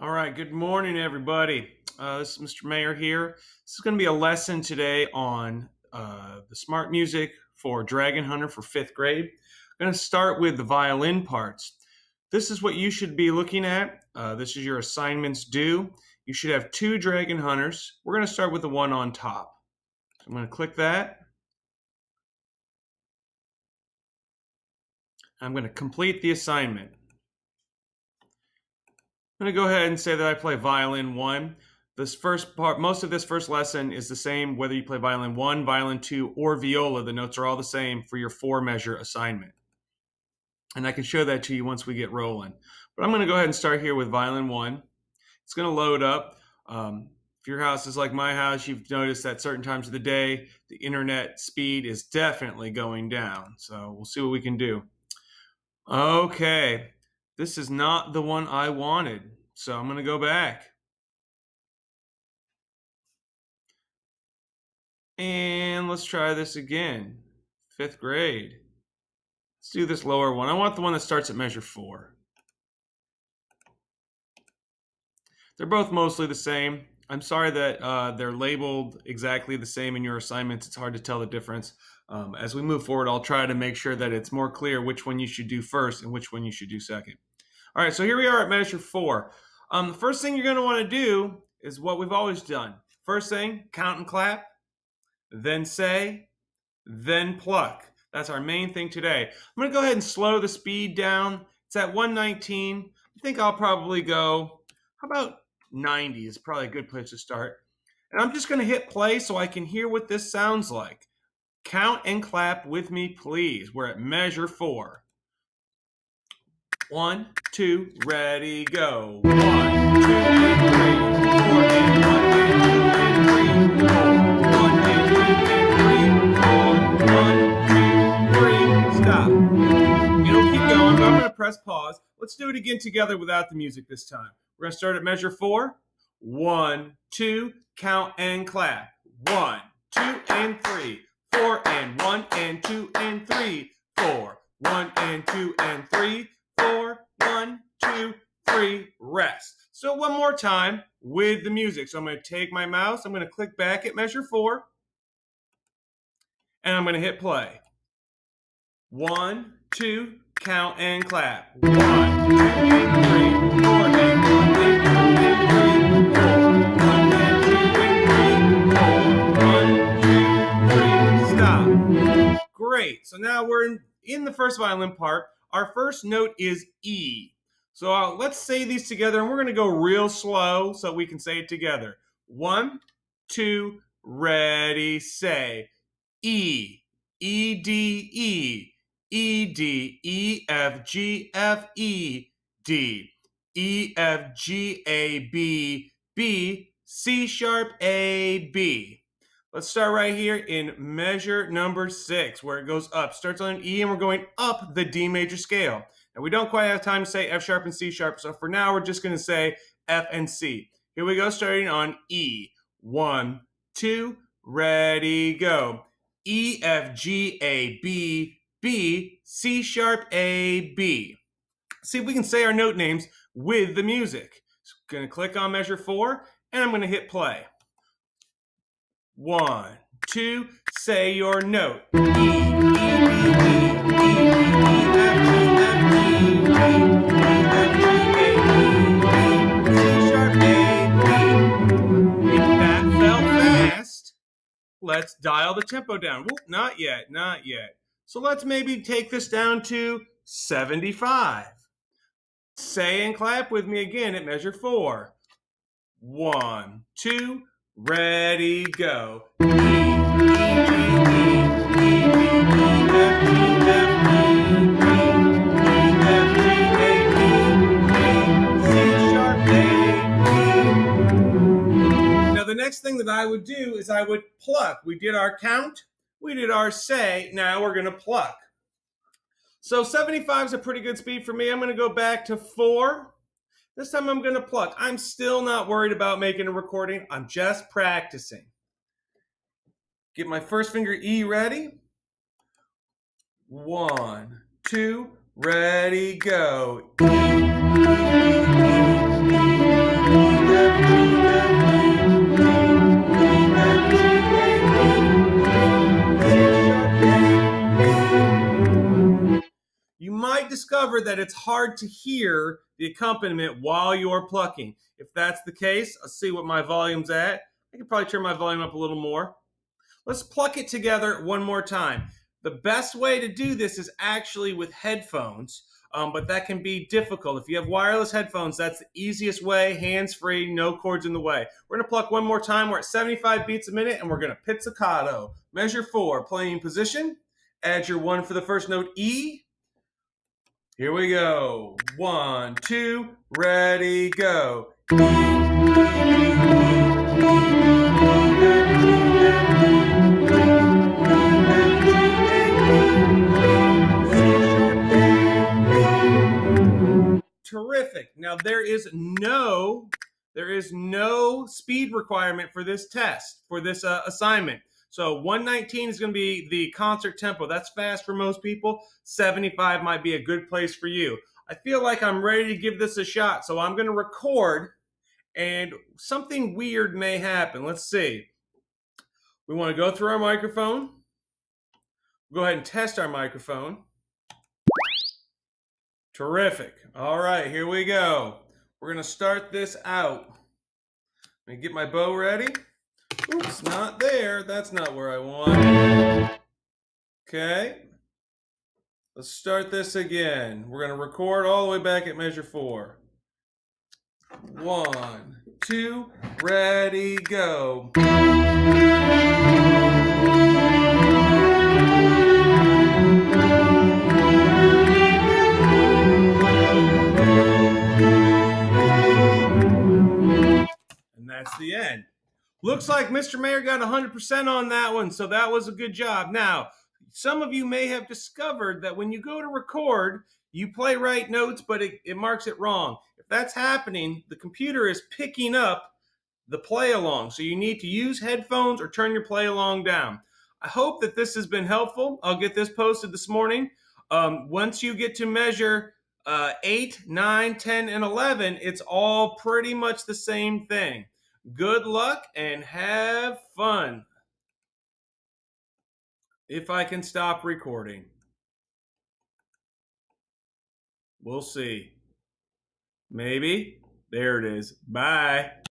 All right, good morning, everybody. Uh, this is Mr. Mayer here. This is going to be a lesson today on uh, the SmartMusic for Dragonhunter for fifth grade. I'm going to start with the violin parts. This is what you should be looking at. Uh, this is your assignments due. You should have two Dragonhunters. We're going to start with the one on top. I'm going to click that. I'm going to complete the assignment. I'm going to go ahead and say that I play violin one. This first part, most of this first lesson is the same whether you play violin one, violin two, or viola. The notes are all the same for your four measure assignment. And I can show that to you once we get rolling. But I'm going to go ahead and start here with violin one. It's going to load up. Um, if your house is like my house, you've noticed that certain times of the day, the internet speed is definitely going down. So we'll see what we can do. Okay, this is not the one I wanted. So I'm going to go back. And let's try this again. Fifth grade. Let's do this lower one. I want the one that starts at measure four. They're both mostly the same. I'm sorry that uh, they're labeled exactly the same in your assignments. It's hard to tell the difference. Um, as we move forward, I'll try to make sure that it's more clear which one you should do first and which one you should do second. All right, so here we are at measure four. Um, the first thing you're going to want to do is what we've always done. First thing, count and clap, then say, then pluck. That's our main thing today. I'm going to go ahead and slow the speed down. It's at 119. I think I'll probably go, how about 90 is probably a good place to start. And I'm just going to hit play so I can hear what this sounds like. Count and clap with me, please. We're at measure four. One, two, ready, go. To press pause. Let's do it again together without the music this time. We're going to start at measure four. One, two, count and clap. One, two, and three, four, and one, and two, and three, four. One, and two, and three, four, one, two, three, rest. So one more time with the music. So I'm going to take my mouse, I'm going to click back at measure four, and I'm going to hit play. One, two, count and clap. One, two, three, four, and Great. So now we're in, in the first violin part. Our first note is E. So uh, let's say these together, and we're going to go real slow so we can say it together. One, two, ready, say. E, E, D, E, E, D, E, F, G, F, E, D, E, F, G, A, B, B, C sharp, A, B. Let's start right here in measure number six, where it goes up. Starts on an E and we're going up the D major scale. Now we don't quite have time to say F sharp and C sharp, so for now we're just going to say F and C. Here we go, starting on E. One, two, ready, go. E, F, G, A, B, B, C sharp, A, B. See if we can say our note names with the music. So I'm going to click on measure four, and I'm going to hit play. One, two, say your note. E, E, B, E, E, E, E, F, G, F, E, G, E, G, let's dial the tempo down. Whoop, not yet, not yet. So let's maybe take this down to 75. Say and clap with me again at measure four. One, two, Ready, go. Now the next thing that I would do is I would pluck. We did our count, we did our say, now we're gonna pluck. So 75 is a pretty good speed for me. I'm gonna go back to four. This time I'm going to pluck. I'm still not worried about making a recording. I'm just practicing. Get my first finger E ready. One, two, ready, go. That it's hard to hear the accompaniment while you're plucking. If that's the case, I'll see what my volume's at. I can probably turn my volume up a little more. Let's pluck it together one more time. The best way to do this is actually with headphones, um, but that can be difficult. If you have wireless headphones, that's the easiest way, hands-free, no cords in the way. We're gonna pluck one more time. We're at 75 beats a minute, and we're gonna pizzicato. Measure four, playing position. Add your one for the first note, E. Here we go. One, two, ready, go. Terrific. Now there is no there is no speed requirement for this test for this uh, assignment. So 119 is going to be the concert tempo. That's fast for most people. 75 might be a good place for you. I feel like I'm ready to give this a shot. So I'm going to record and something weird may happen. Let's see. We want to go through our microphone. Go ahead and test our microphone. Terrific. All right, here we go. We're going to start this out. Let me get my bow ready. Oops, not there. That's not where I want. Okay. Let's start this again. We're going to record all the way back at measure four. One, two, ready, go. And that's the end. Looks like Mr. Mayer got 100% on that one, so that was a good job. Now, some of you may have discovered that when you go to record, you play right notes, but it, it marks it wrong. If that's happening, the computer is picking up the play along. So you need to use headphones or turn your play along down. I hope that this has been helpful. I'll get this posted this morning. Um, once you get to measure uh, 8, 9, 10, and 11, it's all pretty much the same thing. Good luck and have fun. If I can stop recording. We'll see. Maybe. There it is. Bye.